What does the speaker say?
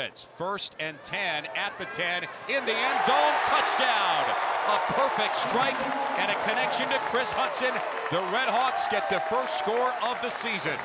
offense. first and 10 at the 10 in the end zone. Touchdown. A perfect strike and a connection to Chris Hudson. The Redhawks get the first score of the season.